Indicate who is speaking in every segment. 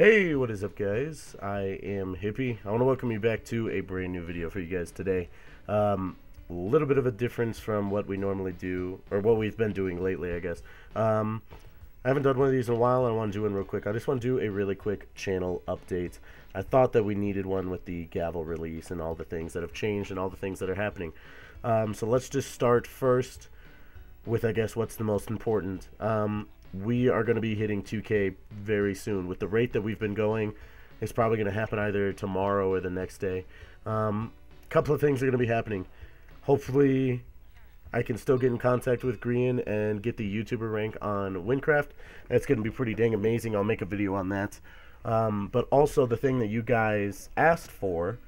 Speaker 1: Hey, what is up guys? I am Hippie. I want to welcome you back to a brand new video for you guys today. Um, a little bit of a difference from what we normally do, or what we've been doing lately, I guess. Um, I haven't done one of these in a while, and I want to do one real quick. I just want to do a really quick channel update. I thought that we needed one with the Gavel release and all the things that have changed and all the things that are happening. Um, so let's just start first with, I guess, what's the most important. Um, we are going to be hitting 2K very soon. With the rate that we've been going, it's probably going to happen either tomorrow or the next day. A um, couple of things are going to be happening. Hopefully, I can still get in contact with Green and get the YouTuber rank on Wynncraft. That's going to be pretty dang amazing. I'll make a video on that. Um, but also, the thing that you guys asked for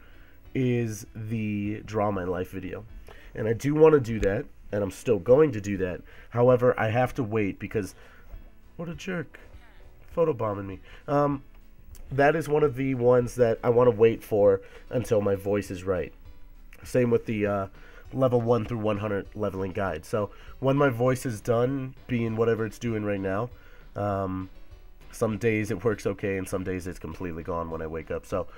Speaker 1: is the Draw My Life video. And I do want to do that, and I'm still going to do that. However, I have to wait because what a jerk. Photobombing me. Um, that is one of the ones that I want to wait for until my voice is right. Same with the uh, level 1 through 100 leveling guide. So when my voice is done being whatever it's doing right now, um, some days it works okay and some days it's completely gone when I wake up. So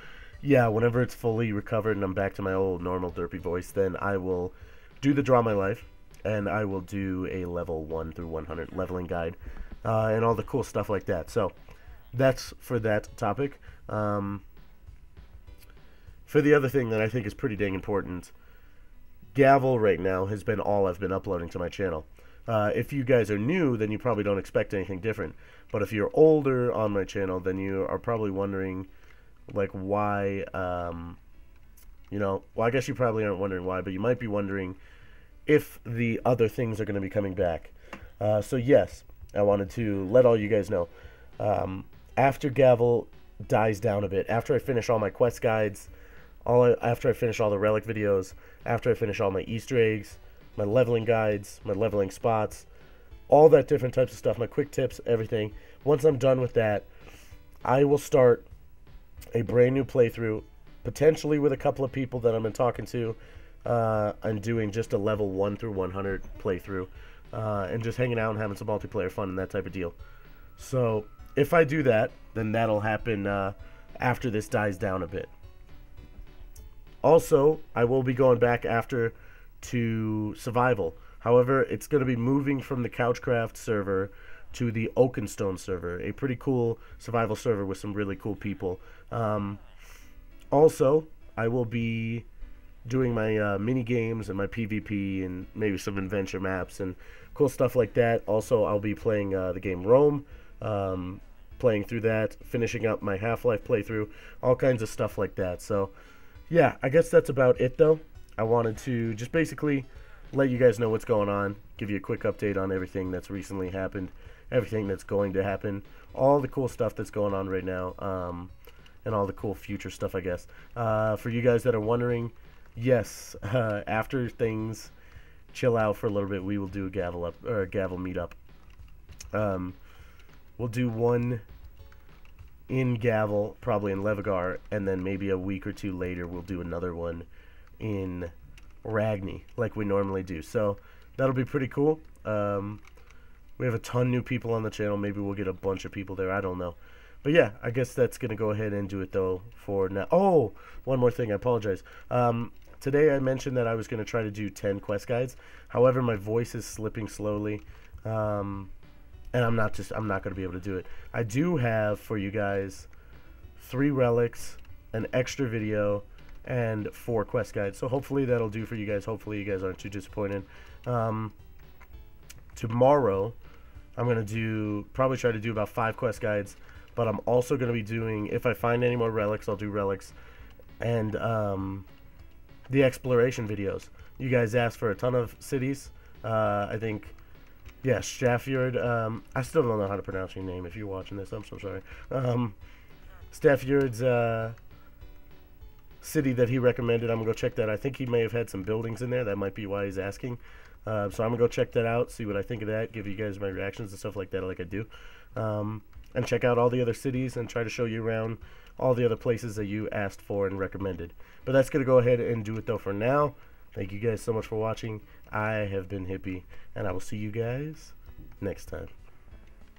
Speaker 1: yeah, whenever it's fully recovered and I'm back to my old normal derpy voice, then I will do the Draw My Life and I will do a level 1 through 100 leveling guide uh, and all the cool stuff like that. So that's for that topic. Um, for the other thing that I think is pretty dang important, Gavel right now has been all I've been uploading to my channel. Uh, if you guys are new, then you probably don't expect anything different. But if you're older on my channel, then you are probably wondering, like, why, um, you know, well, I guess you probably aren't wondering why, but you might be wondering if the other things are going to be coming back. Uh, so, yes, I wanted to let all you guys know. Um, after Gavel dies down a bit, after I finish all my quest guides, all I, after I finish all the relic videos, after I finish all my Easter eggs, my leveling guides, my leveling spots, all that different types of stuff, my quick tips, everything. Once I'm done with that, I will start a brand new playthrough, potentially with a couple of people that I've been talking to. Uh, I'm doing just a level 1 through 100 playthrough uh, and just hanging out and having some multiplayer fun and that type of deal. So if I do that, then that'll happen uh, after this dies down a bit. Also, I will be going back after to survival. However, it's going to be moving from the Couchcraft server to the Oakenstone server, a pretty cool survival server with some really cool people. Um, also, I will be doing my uh, mini games and my PvP and maybe some adventure maps and cool stuff like that. Also, I'll be playing uh, the game Rome, um, playing through that, finishing up my Half Life playthrough, all kinds of stuff like that. So, yeah, I guess that's about it though. I wanted to just basically let you guys know what's going on, give you a quick update on everything that's recently happened, everything that's going to happen, all the cool stuff that's going on right now. Um, and all the cool future stuff, I guess. Uh, for you guys that are wondering, yes, uh, after things chill out for a little bit, we will do a gavel up or a gavel meetup. Um, we'll do one in Gavel, probably in Llevigar, and then maybe a week or two later we'll do another one in Ragni, like we normally do. So that'll be pretty cool. Um, we have a ton new people on the channel. Maybe we'll get a bunch of people there. I don't know. But yeah, I guess that's going to go ahead and do it, though, for now. Oh, one more thing. I apologize. Um, Today I mentioned that I was going to try to do 10 quest guides. However, my voice is slipping slowly. Um, and I'm not just I'm not going to be able to do it. I do have for you guys three relics, an extra video, and four quest guides. So hopefully that'll do for you guys. Hopefully you guys aren't too disappointed. Um, tomorrow I'm going to do probably try to do about five quest guides, but I'm also going to be doing if I find any more relics, I'll do relics and um, the exploration videos. You guys asked for a ton of cities. Uh, I think, yeah, Staffjord. Um, I still don't know how to pronounce your name. If you're watching this, I'm so sorry. Um, Staffjord's uh, city that he recommended. I'm gonna go check that. I think he may have had some buildings in there. That might be why he's asking. Uh, so I'm gonna go check that out, see what I think of that, give you guys my reactions and stuff like that, like I do, um, and check out all the other cities and try to show you around all the other places that you asked for and recommended. But that's going to go ahead and do it though for now. Thank you guys so much for watching. I have been Hippie, and I will see you guys next time.